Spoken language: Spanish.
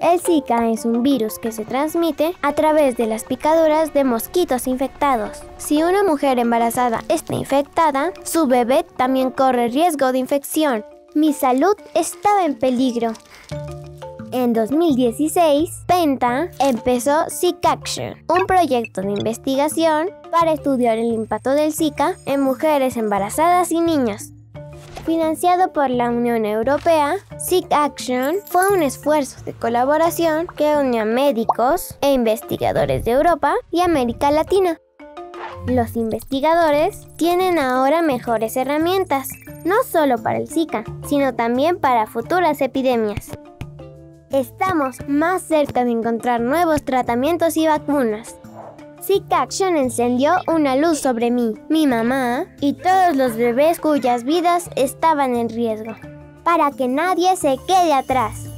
El Zika es un virus que se transmite a través de las picaduras de mosquitos infectados. Si una mujer embarazada está infectada, su bebé también corre riesgo de infección. Mi salud estaba en peligro. En 2016, Penta empezó Zika Action, un proyecto de investigación para estudiar el impacto del Zika en mujeres embarazadas y niños. Financiado por la Unión Europea, Sick Action fue un esfuerzo de colaboración que unió a médicos e investigadores de Europa y América Latina. Los investigadores tienen ahora mejores herramientas, no solo para el Zika, sino también para futuras epidemias. Estamos más cerca de encontrar nuevos tratamientos y vacunas. Sick Action encendió una luz sobre mí, mi mamá y todos los bebés cuyas vidas estaban en riesgo, para que nadie se quede atrás.